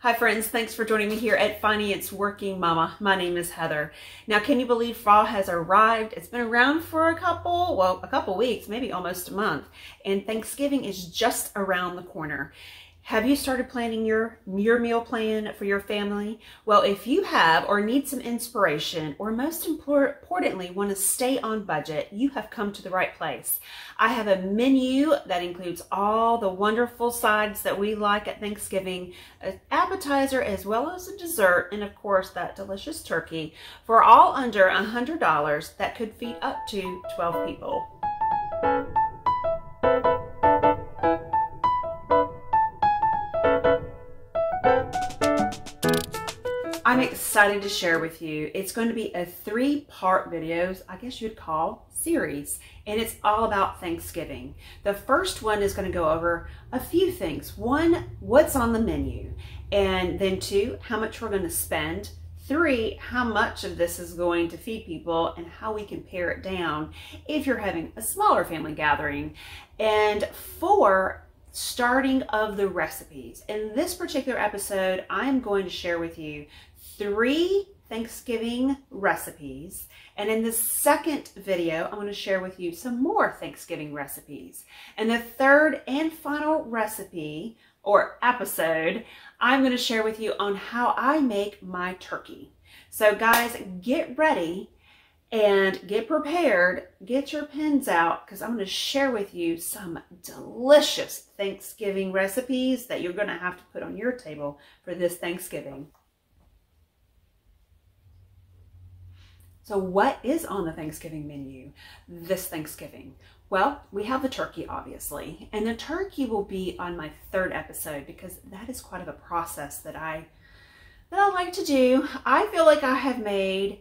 Hi friends, thanks for joining me here at Finance Working Mama. My name is Heather. Now, can you believe fall has arrived? It's been around for a couple, well, a couple weeks, maybe almost a month, and Thanksgiving is just around the corner. Have you started planning your, your meal plan for your family? Well, if you have or need some inspiration or most importantly want to stay on budget, you have come to the right place. I have a menu that includes all the wonderful sides that we like at Thanksgiving, an appetizer as well as a dessert, and of course that delicious turkey for all under $100 that could feed up to 12 people. I'm excited to share with you. It's going to be a three-part videos, I guess you'd call series, and it's all about Thanksgiving. The first one is going to go over a few things. One, what's on the menu, and then two, how much we're going to spend. Three, how much of this is going to feed people and how we can pare it down if you're having a smaller family gathering. And four, starting of the recipes. In this particular episode, I'm going to share with you three Thanksgiving recipes. And in the second video, I'm going to share with you some more Thanksgiving recipes. And the third and final recipe or episode, I'm going to share with you on how I make my turkey. So guys, get ready and get prepared. Get your pens out because I'm going to share with you some delicious Thanksgiving recipes that you're going to have to put on your table for this Thanksgiving. So what is on the Thanksgiving menu this Thanksgiving? Well, we have the turkey, obviously, and the turkey will be on my third episode because that is quite of a process that I that I like to do. I feel like I have made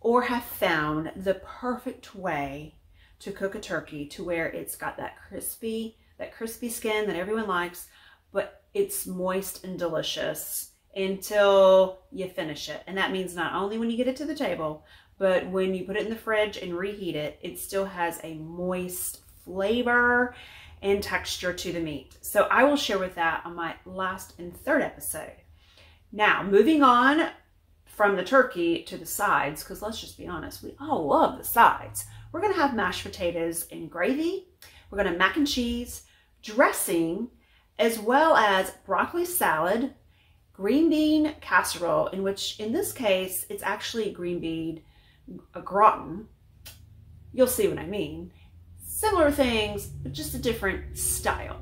or have found the perfect way to cook a turkey to where it's got that crispy, that crispy skin that everyone likes, but it's moist and delicious until you finish it. And that means not only when you get it to the table, but when you put it in the fridge and reheat it, it still has a moist flavor and texture to the meat. So I will share with that on my last and third episode. Now, moving on from the turkey to the sides, because let's just be honest, we all love the sides. We're gonna have mashed potatoes and gravy. We're gonna mac and cheese, dressing, as well as broccoli salad, green bean casserole, in which in this case, it's actually green bean au gratin. You'll see what I mean. Similar things, but just a different style.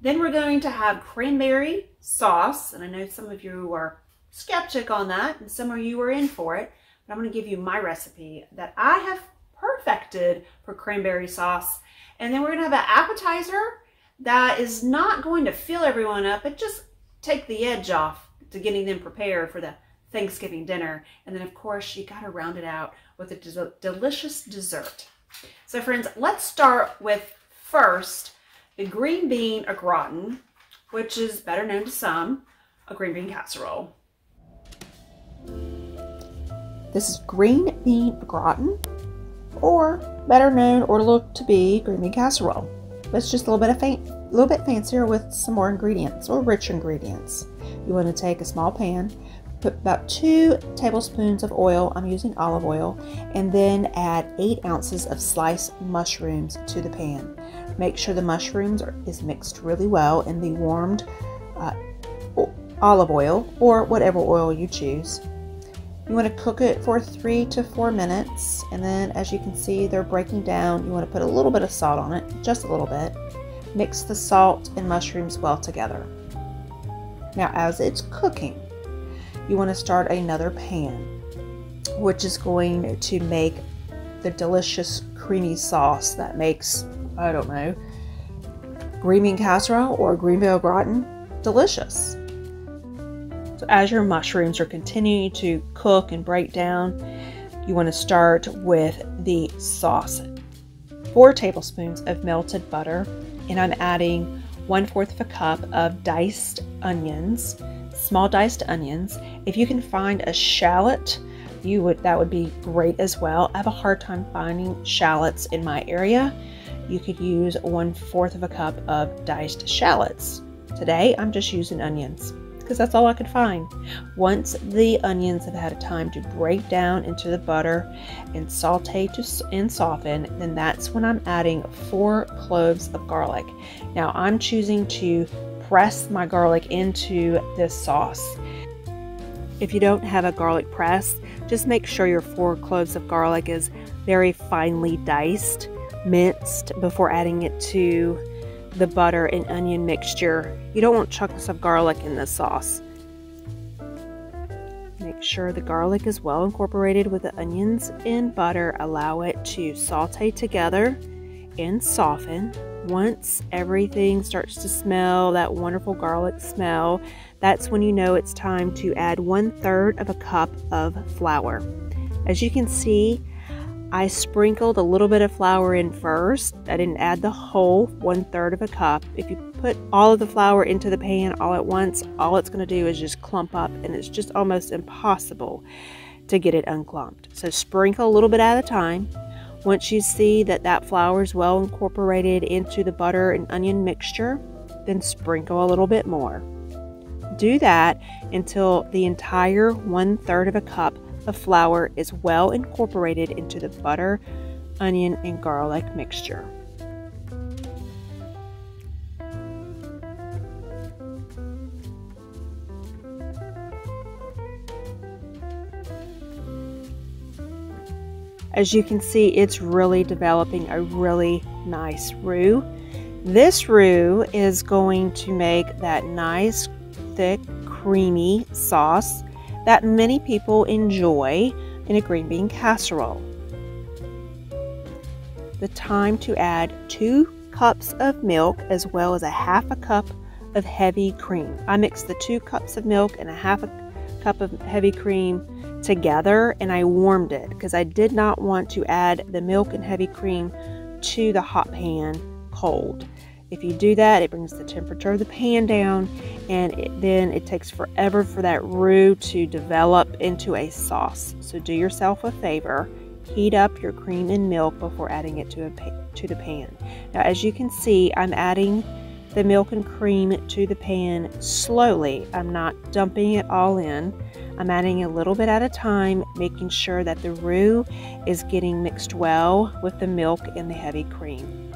Then we're going to have cranberry sauce, and I know some of you are skeptic on that, and some of you are in for it, but I'm going to give you my recipe that I have perfected for cranberry sauce. And then we're going to have an appetizer that is not going to fill everyone up, but just take the edge off to getting them prepared for the Thanksgiving dinner. And then of course you got to round it out with a de delicious dessert. So friends, let's start with first the green bean au gratin, which is better known to some, a green bean casserole. This is green bean au gratin, or better known or look to be green bean casserole. But it's just a little bit of a little bit fancier with some more ingredients or rich ingredients. You want to take a small pan, Put about two tablespoons of oil, I'm using olive oil, and then add eight ounces of sliced mushrooms to the pan. Make sure the mushrooms are, is mixed really well in the warmed uh, olive oil or whatever oil you choose. You want to cook it for three to four minutes, and then as you can see, they're breaking down. You want to put a little bit of salt on it, just a little bit. Mix the salt and mushrooms well together. Now, as it's cooking, you want to start another pan, which is going to make the delicious creamy sauce that makes, I don't know, green bean casserole or green bean gratin delicious. So as your mushrooms are continuing to cook and break down, you want to start with the sauce. Four tablespoons of melted butter, and I'm adding one fourth of a cup of diced onions, small diced onions. If you can find a shallot, you would that would be great as well. I have a hard time finding shallots in my area. You could use one fourth of a cup of diced shallots. Today I'm just using onions. because that's all I could find. Once the onions have had a time to break down into the butter and saute to, and soften, then that's when I'm adding four cloves of garlic. Now I'm choosing to press my garlic into this sauce. If you don't have a garlic press, just make sure your four cloves of garlic is very finely diced, minced before adding it to the butter and onion mixture. You don't want chunks of garlic in this sauce. Make sure the garlic is well incorporated with the onions and butter. Allow it to saute together and soften. Once everything starts to smell that wonderful garlic smell, that's when you know it's time to add one third of a cup of flour. As you can see, I sprinkled a little bit of flour in first. I didn't add the whole one third of a cup. If you put all of the flour into the pan all at once, all it's going to do is just clump up and it's just almost impossible to get it unclumped. So sprinkle a little bit at a time. Once you see that that flour is well incorporated into the butter and onion mixture, then sprinkle a little bit more. Do that until the entire one third of a cup of flour is well incorporated into the butter, onion, and garlic mixture. As you can see, it's really developing a really nice roux. This roux is going to make that nice, thick, creamy sauce that many people enjoy in a green bean casserole. The time to add two cups of milk as well as a half a cup of heavy cream. I mixed the two cups of milk and a half a cup of heavy cream together and I warmed it because I did not want to add the milk and heavy cream to the hot pan cold. If you do that, it brings the temperature of the pan down and it, then it takes forever for that roux to develop into a sauce. So do yourself a favor, heat up your cream and milk before adding it to, a, to the pan. Now as you can see, I'm adding the milk and cream to the pan slowly. I'm not dumping it all in. I'm adding a little bit at a time, making sure that the roux is getting mixed well with the milk and the heavy cream.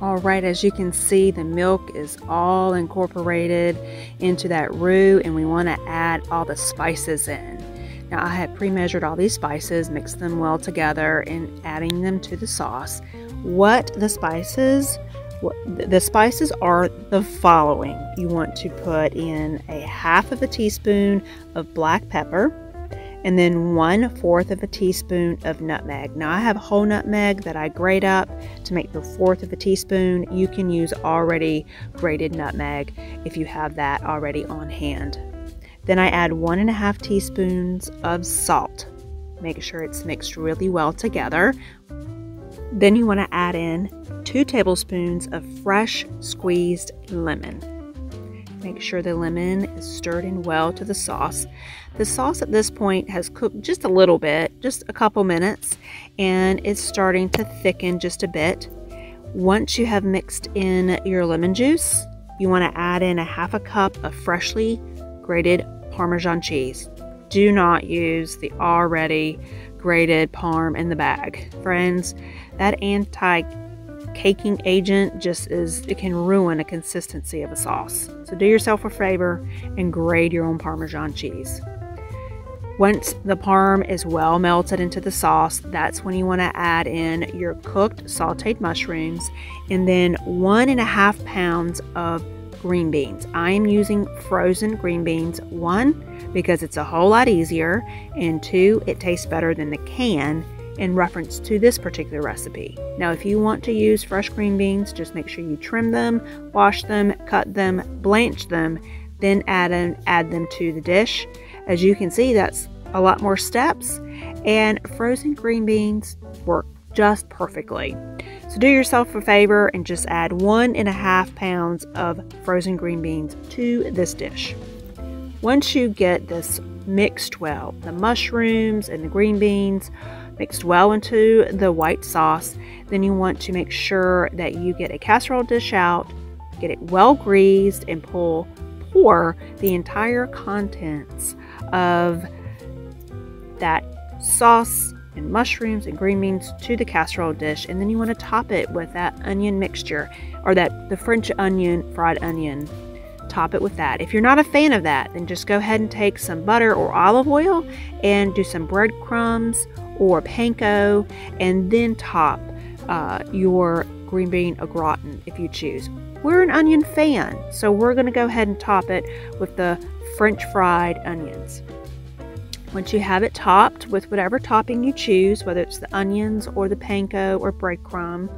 All right, as you can see, the milk is all incorporated into that roux and we want to add all the spices in. Now I have pre-measured all these spices, mixed them well together and adding them to the sauce. What the spices, the spices are the following. You want to put in a half of a teaspoon of black pepper, and then one fourth of a teaspoon of nutmeg. Now I have whole nutmeg that I grate up to make the fourth of a teaspoon. You can use already grated nutmeg if you have that already on hand. Then I add one and a half teaspoons of salt. Make sure it's mixed really well together. Then you want to add in two tablespoons of fresh squeezed lemon. Make sure the lemon is stirred in well to the sauce. The sauce at this point has cooked just a little bit, just a couple minutes, and it's starting to thicken just a bit. Once you have mixed in your lemon juice, you want to add in a half a cup of freshly grated Parmesan cheese. Do not use the already grated parm in the bag. Friends, that anti caking agent just is, it can ruin a consistency of a sauce. So do yourself a favor and grate your own Parmesan cheese. Once the parm is well melted into the sauce, that's when you want to add in your cooked sauteed mushrooms and then one and a half pounds of green beans. I am using frozen green beans. One, because it's a whole lot easier, and two, it tastes better than the can in reference to this particular recipe. Now, if you want to use fresh green beans, just make sure you trim them, wash them, cut them, blanch them, then add, in, add them to the dish. As you can see, that's a lot more steps, and frozen green beans work just perfectly. So do yourself a favor and just add one and a half pounds of frozen green beans to this dish. Once you get this mixed well, the mushrooms and the green beans mixed well into the white sauce, then you want to make sure that you get a casserole dish out, get it well greased, and pull pour the entire contents of that sauce and mushrooms and green beans to the casserole dish and then you want to top it with that onion mixture or that the French onion fried onion top it with that. If you're not a fan of that, then just go ahead and take some butter or olive oil and do some breadcrumbs or panko and then top uh, your green bean au gratin if you choose. We're an onion fan, so we're going to go ahead and top it with the French fried onions. Once you have it topped with whatever topping you choose, whether it's the onions or the panko or breadcrumb,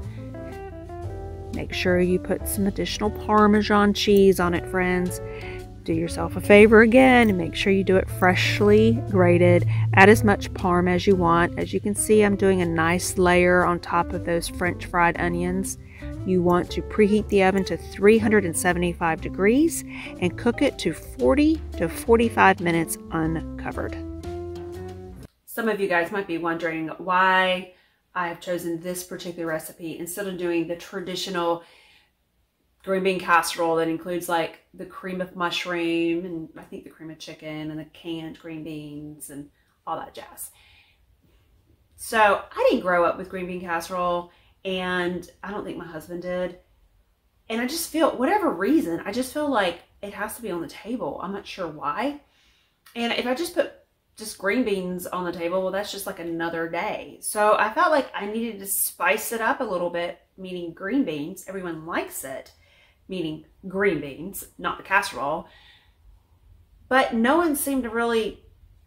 make sure you put some additional Parmesan cheese on it, friends. Do yourself a favor again and make sure you do it freshly grated. Add as much parm as you want. As you can see, I'm doing a nice layer on top of those French fried onions. You want to preheat the oven to 375 degrees and cook it to 40 to 45 minutes uncovered. Some of you guys might be wondering why I have chosen this particular recipe instead of doing the traditional green bean casserole that includes like the cream of mushroom and I think the cream of chicken and the canned green beans and all that jazz. So I didn't grow up with green bean casserole and I don't think my husband did. And I just feel, whatever reason, I just feel like it has to be on the table. I'm not sure why. And if I just put just green beans on the table, well, that's just like another day. So I felt like I needed to spice it up a little bit, meaning green beans. Everyone likes it, meaning green beans, not the casserole. But no one seemed to really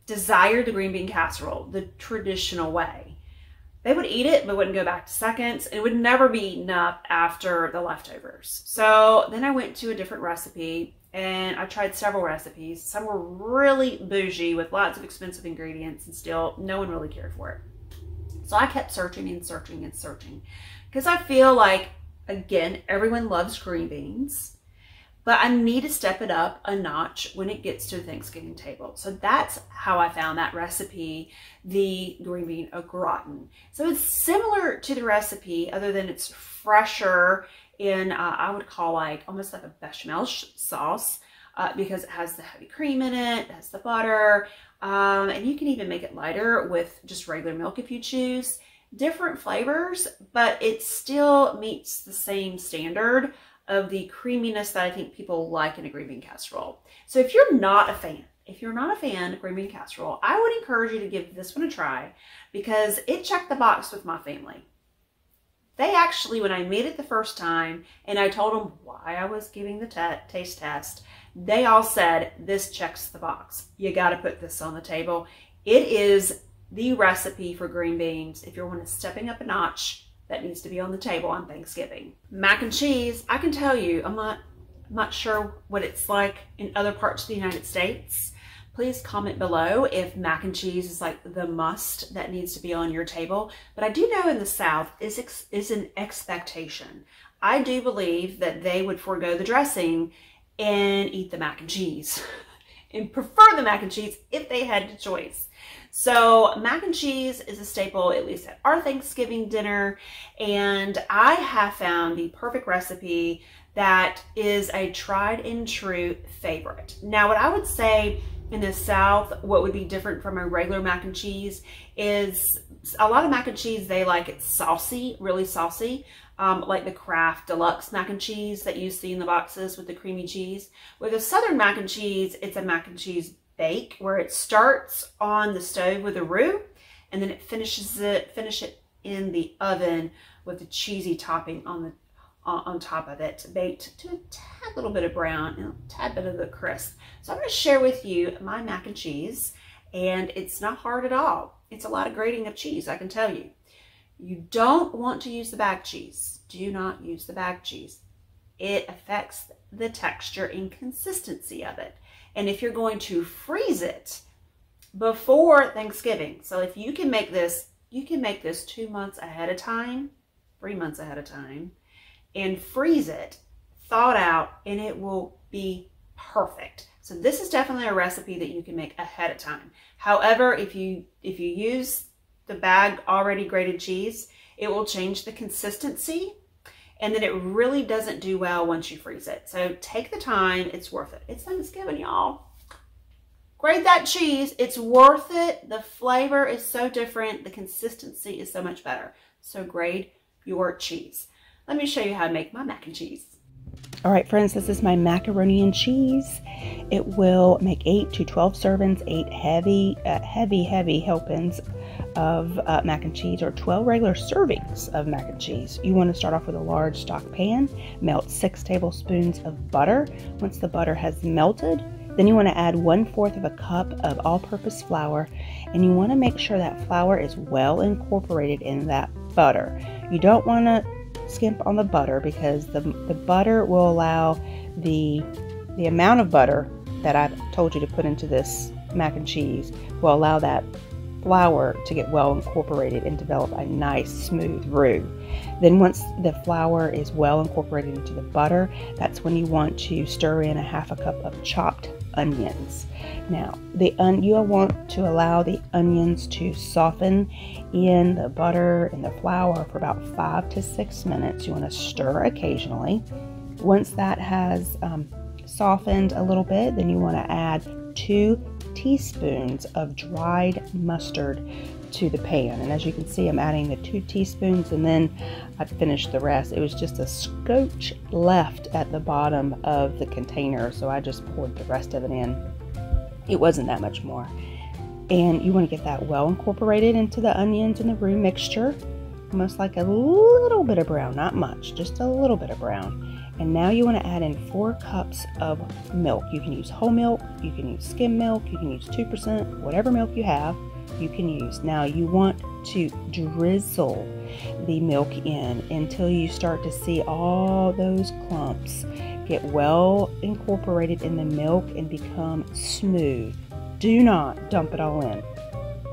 desire the green bean casserole the traditional way. They would eat it, but wouldn't go back to seconds. And it would never be up after the leftovers. So then I went to a different recipe and I tried several recipes. Some were really bougie with lots of expensive ingredients and still no one really cared for it. So I kept searching and searching and searching because I feel like, again, everyone loves green beans, but I need to step it up a notch when it gets to the Thanksgiving table. So that's how I found that recipe, the green bean au gratin. So it's similar to the recipe other than it's fresher in, uh, I would call like almost like a bechamel sauce uh, because it has the heavy cream in it, it has the butter, um, and you can even make it lighter with just regular milk if you choose. Different flavors, but it still meets the same standard of the creaminess that I think people like in a green bean casserole. So if you're not a fan, if you're not a fan of green bean casserole, I would encourage you to give this one a try because it checked the box with my family. They actually, when I made it the first time and I told them why I was giving the taste test, they all said, this checks the box. You got to put this on the table. It is the recipe for green beans. If you're one stepping up a notch, that needs to be on the table on Thanksgiving. Mac and cheese, I can tell you, I'm not, I'm not sure what it's like in other parts of the United States. Please comment below if mac and cheese is like the must that needs to be on your table. But I do know in the South is, is an expectation. I do believe that they would forego the dressing and eat the mac and cheese and prefer the mac and cheese if they had the choice. So mac and cheese is a staple, at least at our Thanksgiving dinner. And I have found the perfect recipe that is a tried and true favorite. Now, what I would say in the South, what would be different from a regular mac and cheese is a lot of mac and cheese, they like it saucy, really saucy, um, like the Kraft Deluxe mac and cheese that you see in the boxes with the creamy cheese. With a Southern mac and cheese, it's a mac and cheese bake where it starts on the stove with a roux and then it finishes it, finish it in the oven with the cheesy topping on the on top of it, baked to a tad little bit of brown and a tad bit of the crisp. So I'm going to share with you my mac and cheese, and it's not hard at all. It's a lot of grating of cheese, I can tell you. You don't want to use the bag cheese. Do not use the bag cheese. It affects the texture and consistency of it. And if you're going to freeze it before Thanksgiving, so if you can make this, you can make this two months ahead of time, three months ahead of time, and freeze it, thawed out, and it will be perfect. So this is definitely a recipe that you can make ahead of time. However, if you if you use the bag already grated cheese, it will change the consistency and then it really doesn't do well once you freeze it. So take the time. It's worth it. It's Thanksgiving, y'all. Grate that cheese. It's worth it. The flavor is so different. The consistency is so much better. So grate your cheese. Let me show you how to make my mac and cheese. All right, friends, this is my macaroni and cheese. It will make 8 to 12 servings, 8 heavy, uh, heavy, heavy helpings of uh, mac and cheese, or 12 regular servings of mac and cheese. You want to start off with a large stock pan, melt 6 tablespoons of butter. Once the butter has melted, then you want to add one fourth of a cup of all purpose flour, and you want to make sure that flour is well incorporated in that butter. You don't want to skimp on the butter because the, the butter will allow the the amount of butter that I've told you to put into this mac and cheese will allow that flour to get well incorporated and develop a nice smooth roux. Then once the flour is well incorporated into the butter, that's when you want to stir in a half a cup of chopped onions. Now, the un- you want to allow the onions to soften in the butter and the flour for about five to six minutes. You want to stir occasionally. Once that has um, softened a little bit, then you want to add two teaspoons of dried mustard to the pan. And as you can see, I'm adding the two teaspoons and then I finished the rest. It was just a scotch left at the bottom of the container, so I just poured the rest of it in. It wasn't that much more. And you want to get that well incorporated into the onions and the roux mixture. Almost like a little bit of brown, not much, just a little bit of brown. And now you want to add in four cups of milk. You can use whole milk, you can use skim milk, you can use 2%, whatever milk you have you can use. Now you want to drizzle the milk in until you start to see all those clumps get well incorporated in the milk and become smooth. Do not dump it all in.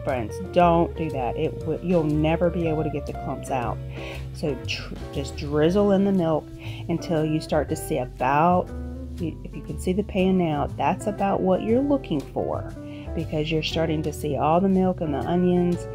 Friends, don't do that. It you'll never be able to get the clumps out. So just drizzle in the milk until you start to see about if you can see the pan now, that's about what you're looking for because you're starting to see all the milk and the onions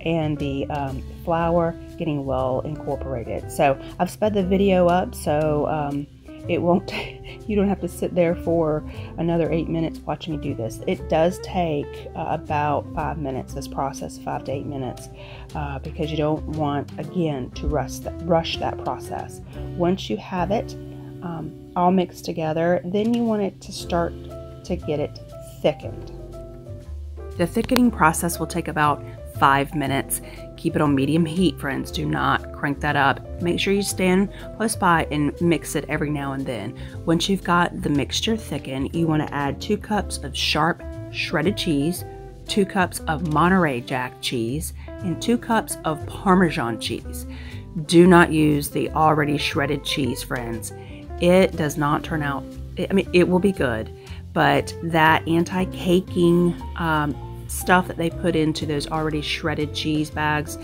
and the um, flour getting well incorporated. So I've sped the video up so um, it won't, you don't have to sit there for another eight minutes watching me do this. It does take uh, about five minutes, this process, five to eight minutes, uh, because you don't want, again, to rush that, rush that process. Once you have it um, all mixed together, then you want it to start to get it thickened. The thickening process will take about five minutes. Keep it on medium heat, friends. Do not crank that up. Make sure you stand close by and mix it every now and then. Once you've got the mixture thickened, you want to add two cups of sharp shredded cheese, two cups of Monterey Jack cheese, and two cups of Parmesan cheese. Do not use the already shredded cheese, friends. It does not turn out, I mean, it will be good, but that anti-caking um, stuff that they put into those already shredded cheese bags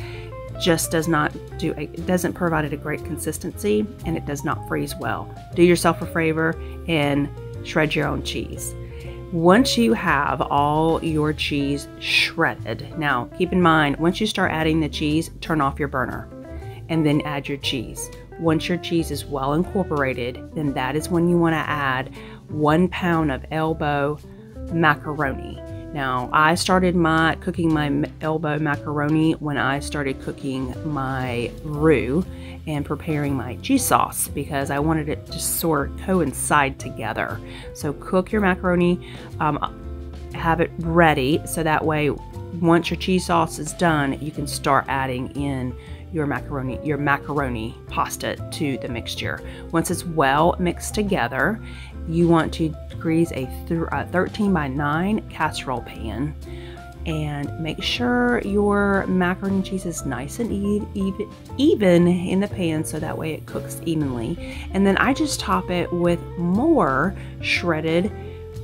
just does not do it doesn't provide it a great consistency and it does not freeze well. Do yourself a favor and shred your own cheese. Once you have all your cheese shredded now keep in mind once you start adding the cheese turn off your burner and then add your cheese. Once your cheese is well incorporated then that is when you want to add one pound of elbow macaroni. Now, I started my cooking my elbow macaroni when I started cooking my roux and preparing my cheese sauce because I wanted it to sort coincide together. So cook your macaroni, um, have it ready so that way once your cheese sauce is done, you can start adding in your macaroni your macaroni pasta to the mixture. Once it's well mixed together, you want to grease a, a 13 by 9 casserole pan and make sure your macaroni cheese is nice and even, even in the pan so that way it cooks evenly. And then I just top it with more shredded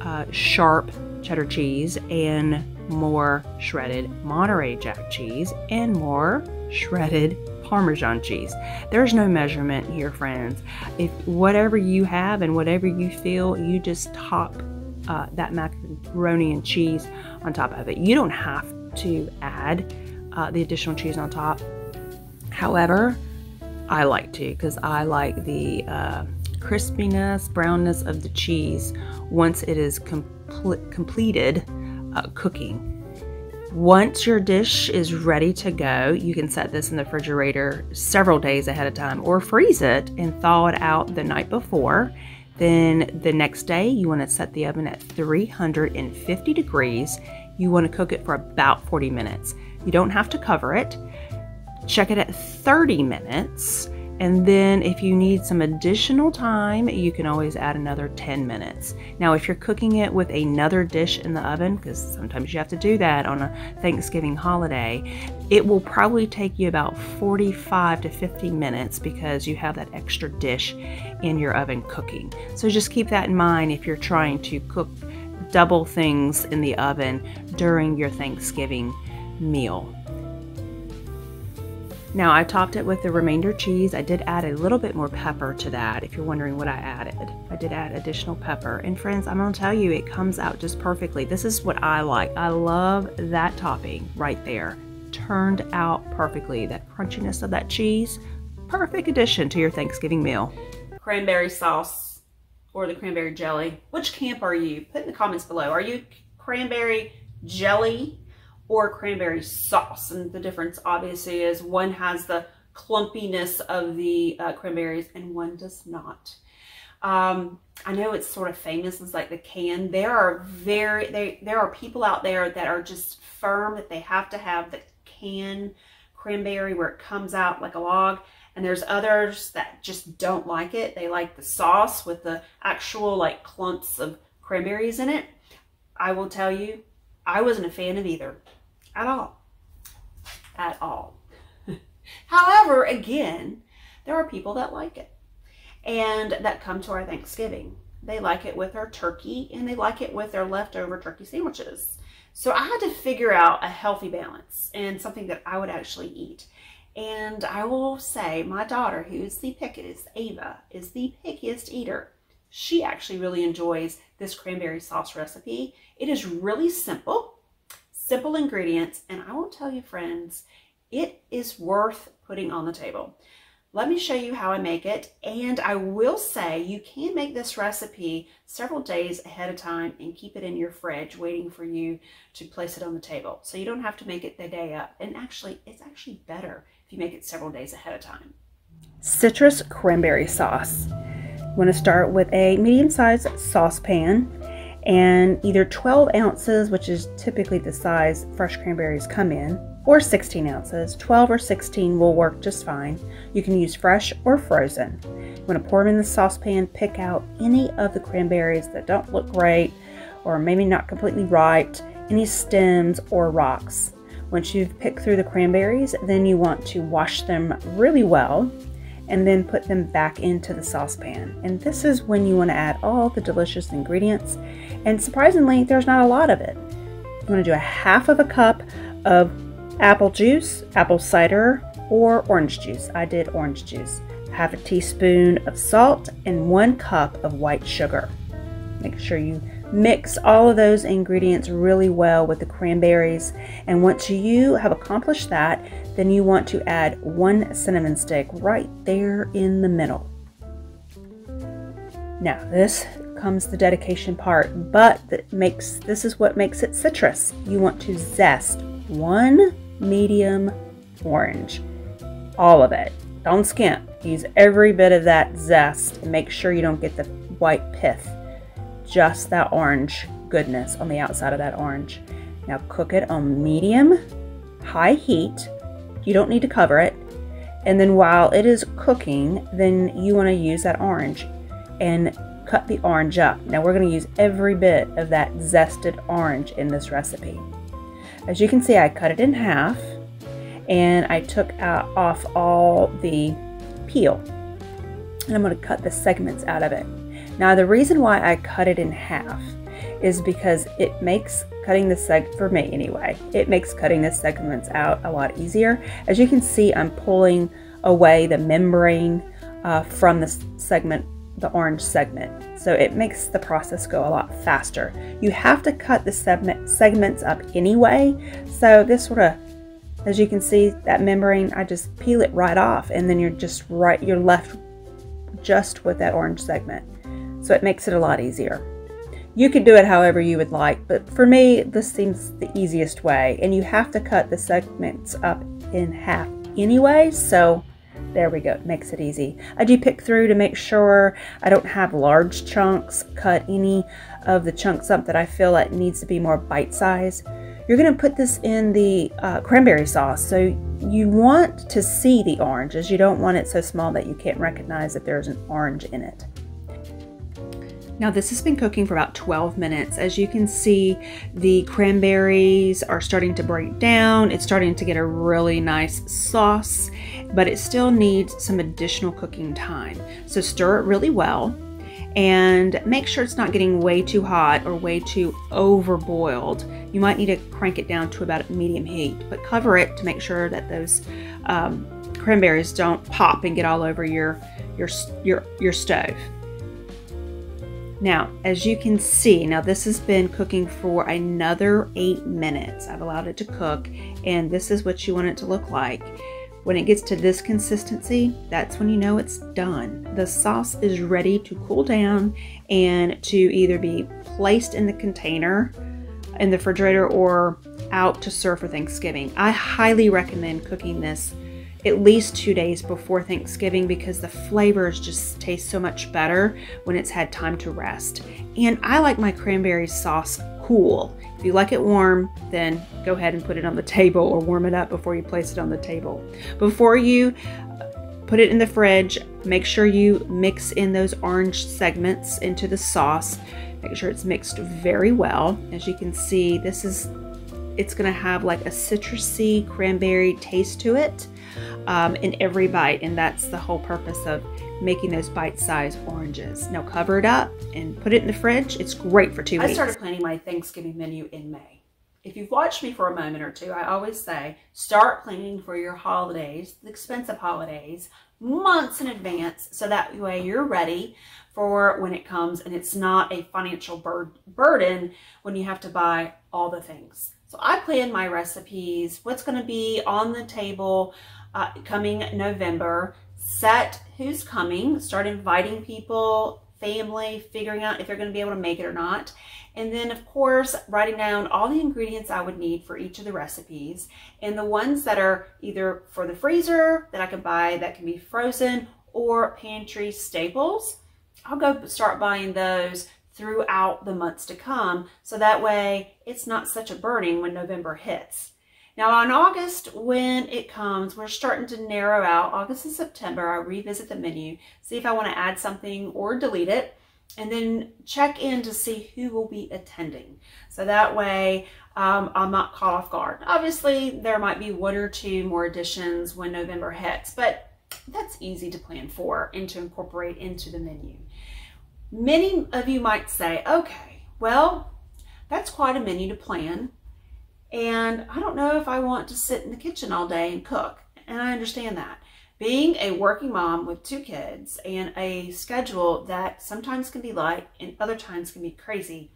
uh, sharp cheddar cheese and more shredded Monterey Jack cheese and more shredded Parmesan cheese. There's no measurement here, friends. If whatever you have and whatever you feel, you just top uh, that macaroni and cheese on top of it. You don't have to add uh, the additional cheese on top. However, I like to because I like the uh, crispiness, brownness of the cheese once it is com- completed uh, cooking. Once your dish is ready to go, you can set this in the refrigerator several days ahead of time or freeze it and thaw it out the night before. Then the next day, you want to set the oven at 350 degrees. You want to cook it for about 40 minutes. You don't have to cover it. Check it at 30 minutes and then if you need some additional time, you can always add another 10 minutes. Now, if you're cooking it with another dish in the oven, because sometimes you have to do that on a Thanksgiving holiday, it will probably take you about 45 to 50 minutes because you have that extra dish in your oven cooking. So just keep that in mind if you're trying to cook double things in the oven during your Thanksgiving meal. Now I topped it with the remainder cheese. I did add a little bit more pepper to that if you're wondering what I added. I did add additional pepper. And friends, I'm gonna tell you, it comes out just perfectly. This is what I like. I love that topping right there. Turned out perfectly. That crunchiness of that cheese, perfect addition to your Thanksgiving meal. Cranberry sauce or the cranberry jelly. Which camp are you? Put in the comments below. Are you cranberry jelly or cranberry sauce. And the difference obviously is one has the clumpiness of the uh, cranberries and one does not. Um, I know it's sort of famous as like the can. There are very, they, there are people out there that are just firm that they have to have the can cranberry where it comes out like a log. And there's others that just don't like it. They like the sauce with the actual like clumps of cranberries in it. I will tell you, I wasn't a fan of either at all. At all. However, again, there are people that like it and that come to our Thanksgiving. They like it with our turkey and they like it with their leftover turkey sandwiches. So I had to figure out a healthy balance and something that I would actually eat. And I will say my daughter, who is the pickiest, Ava, is the pickiest eater. She actually really enjoys this cranberry sauce recipe. It is really simple simple ingredients, and I will tell you friends, it is worth putting on the table. Let me show you how I make it, and I will say you can make this recipe several days ahead of time and keep it in your fridge waiting for you to place it on the table. So you don't have to make it the day up. And actually, it's actually better if you make it several days ahead of time. Citrus cranberry sauce. I'm going to start with a medium-sized saucepan and either 12 ounces, which is typically the size fresh cranberries come in, or 16 ounces. 12 or 16 will work just fine. You can use fresh or frozen. You want to pour them in the saucepan, pick out any of the cranberries that don't look great or maybe not completely ripe, any stems or rocks. Once you've picked through the cranberries, then you want to wash them really well and then put them back into the saucepan. And this is when you want to add all the delicious ingredients. And surprisingly, there's not a lot of it. You want to do a half of a cup of apple juice, apple cider, or orange juice. I did orange juice. Half a teaspoon of salt and one cup of white sugar. Make sure you mix all of those ingredients really well with the cranberries. And once you have accomplished that, then you want to add one cinnamon stick right there in the middle. Now this comes the dedication part, but that makes this is what makes it citrus. You want to zest one medium orange, all of it. Don't skimp. Use every bit of that zest and make sure you don't get the white pith. Just that orange goodness on the outside of that orange. Now cook it on medium high heat you don't need to cover it. And then while it is cooking, then you want to use that orange and cut the orange up. Now we're going to use every bit of that zested orange in this recipe. As you can see, I cut it in half and I took out, off all the peel. And I'm going to cut the segments out of it. Now the reason why I cut it in half is because it makes cutting the seg for me anyway it makes cutting the segments out a lot easier as you can see I'm pulling away the membrane uh, from the segment the orange segment so it makes the process go a lot faster you have to cut the segment segments up anyway so this sort of As you can see, that membrane, I just peel it right off and then you're just right, you're left just with that orange segment. So it makes it a lot easier. You could do it however you would like, but for me, this seems the easiest way. And you have to cut the segments up in half anyway, so there we go, it makes it easy. I do pick through to make sure I don't have large chunks, cut any of the chunks up that I feel like needs to be more bite size. You're gonna put this in the uh, cranberry sauce, so you want to see the oranges. You don't want it so small that you can't recognize that there's an orange in it. Now this has been cooking for about 12 minutes. As you can see, the cranberries are starting to break down. It's starting to get a really nice sauce, but it still needs some additional cooking time. So stir it really well and make sure it's not getting way too hot or way too overboiled. You might need to crank it down to about medium heat, but cover it to make sure that those um, cranberries don't pop and get all over your, your, your, your stove. Now, as you can see, now this has been cooking for another eight minutes. I've allowed it to cook, and this is what you want it to look like. When it gets to this consistency, that's when you know it's done. The sauce is ready to cool down and to either be placed in the container in the refrigerator or out to serve for Thanksgiving. I highly recommend cooking this at least two days before Thanksgiving because the flavors just taste so much better when it's had time to rest. And I like my cranberry sauce cool. If you like it warm, then go ahead and put it on the table or warm it up before you place it on the table. Before you uh, put it in the fridge, make sure you mix in those orange segments into the sauce. Make sure it's mixed very well. As you can see, this is it's going to have like a citrusy cranberry taste to it um, in every bite, and that's the whole purpose of making those bite-sized oranges. Now cover it up and put it in the fridge. It's great for two I weeks. started planning my Thanksgiving menu in May. If you've watched me for a moment or two, I always say start planning for your holidays, the expensive holidays, months in advance so that way you're ready for when it comes and it's not a financial bur burden when you have to buy all the things. So I plan my recipes, what's going to be on the table uh, coming November, set who's coming, start inviting people, family, figuring out if they're going to be able to make it or not. And then, of course, writing down all the ingredients I would need for each of the recipes and the ones that are either for the freezer that I can buy that can be frozen or pantry staples. I'll go start buying those throughout the months to come so that way it's not such a burning when November hits. Now in August, when it comes, we're starting to narrow out. August and September, I revisit the menu, see if I want to add something or delete it, and then check in to see who will be attending. So that way um, I'm not caught off guard. Obviously, there might be one or two more additions when November hits, but that's easy to plan for and to incorporate into the menu. Many of you might say, okay, well, that's quite a menu to plan. And I don't know if I want to sit in the kitchen all day and cook. And I understand that. Being a working mom with two kids and a schedule that sometimes can be light and other times can be crazy,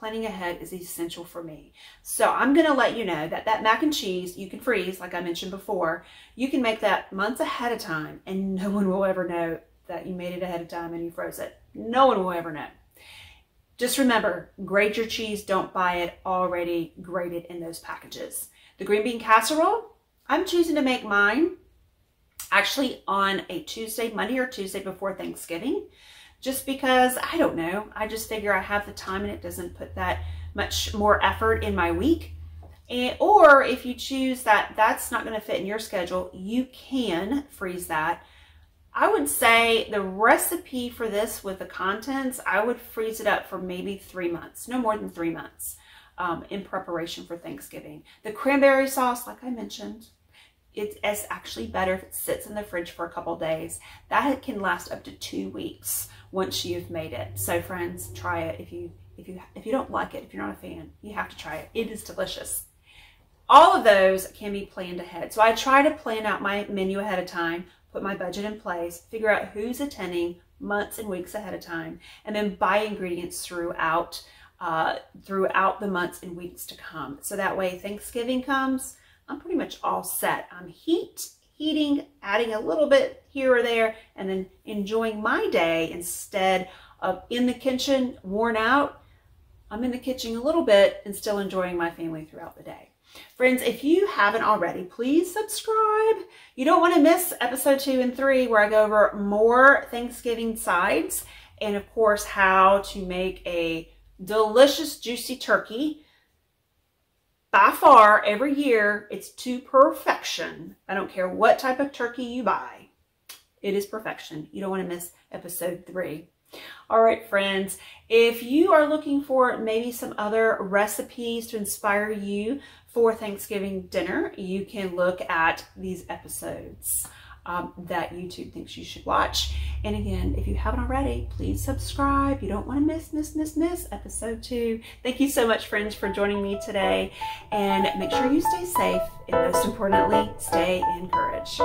planning ahead is essential for me. So I'm going to let you know that that mac and cheese you can freeze, like I mentioned before. You can make that months ahead of time and no one will ever know that you made it ahead of time and you froze it. No one will ever know. Just remember, grate your cheese. Don't buy it already grated in those packages. The green bean casserole, I'm choosing to make mine actually on a Tuesday, Monday or Tuesday before Thanksgiving, just because, I don't know, I just figure I have the time and it doesn't put that much more effort in my week. And, or if you choose that that's not going to fit in your schedule, you can freeze that I would say the recipe for this with the contents, I would freeze it up for maybe three months, no more than three months um, in preparation for Thanksgiving. The cranberry sauce, like I mentioned, it's actually better if it sits in the fridge for a couple days. That can last up to two weeks once you've made it. So friends, try it. If you if you if you don't like it, if you're not a fan, you have to try it. It is delicious. All of those can be planned ahead. So I try to plan out my menu ahead of time put my budget in place, figure out who's attending months and weeks ahead of time, and then buy ingredients throughout uh, throughout the months and weeks to come. So that way Thanksgiving comes, I'm pretty much all set. I'm heat, heating, adding a little bit here or there, and then enjoying my day instead of in the kitchen, worn out. I'm in the kitchen a little bit and still enjoying my family throughout the day. Friends, if you haven't already, please subscribe. You don't want to miss episode two and three where I go over more Thanksgiving sides and of course how to make a delicious juicy turkey. By far, every year, it's to perfection. I don't care what type of turkey you buy. It is perfection. You don't want to miss episode three. All right, friends, if you are looking for maybe some other recipes to inspire you for Thanksgiving dinner, you can look at these episodes um, that YouTube thinks you should watch. And again, if you haven't already, please subscribe. You don't want to miss, miss, miss, miss episode two. Thank you so much, friends, for joining me today. And make sure you stay safe and most importantly, stay encouraged.